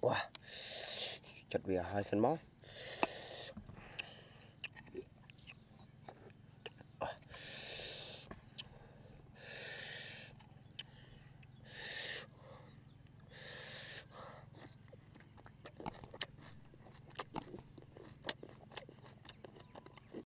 wow chật bìa hai sân mó